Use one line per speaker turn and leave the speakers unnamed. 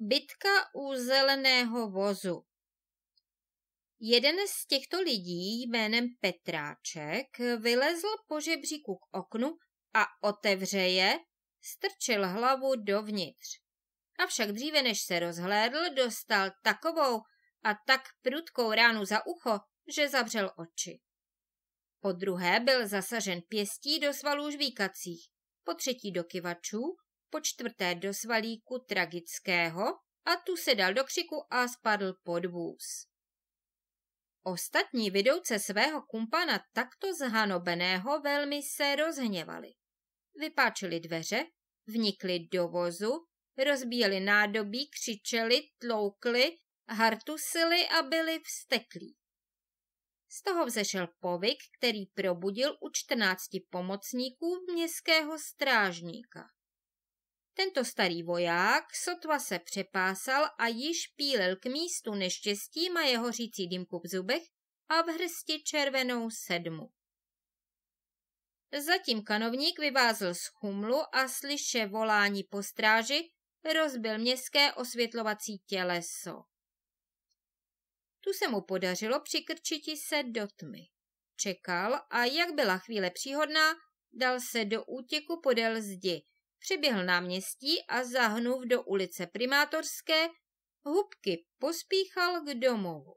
Bitka u zeleného vozu Jeden z těchto lidí jménem Petráček vylezl po žebříku k oknu a otevře je, strčil hlavu dovnitř. Avšak dříve než se rozhlédl, dostal takovou a tak prudkou ránu za ucho, že zavřel oči. Po druhé byl zasažen pěstí do svalů žvíkacích, po třetí do kivačů, po čtvrté do svalíku tragického a tu se dal do křiku a spadl pod vůz. Ostatní vidouce svého kumpana takto zhanobeného velmi se rozhněvali. Vypáčili dveře, vnikli do vozu, rozbíjeli nádobí, křičeli, tloukli, hartusili a byli vsteklí. Z toho vzešel povyk, který probudil u čtrnácti pomocníků městského strážníka. Tento starý voják sotva se přepásal a již pílil k místu neštěstí má jeho řící dýmku v zubech a v hrsti červenou sedmu. Zatím kanovník vyvázl z chumlu a slyše volání po stráži, rozbil městské osvětlovací těleso. Tu se mu podařilo přikrčiti se do tmy. Čekal a jak byla chvíle příhodná, dal se do útěku podél zdi, přiběhl náměstí a zahnув do ulice primátorské, hubky pospíchal k domovu.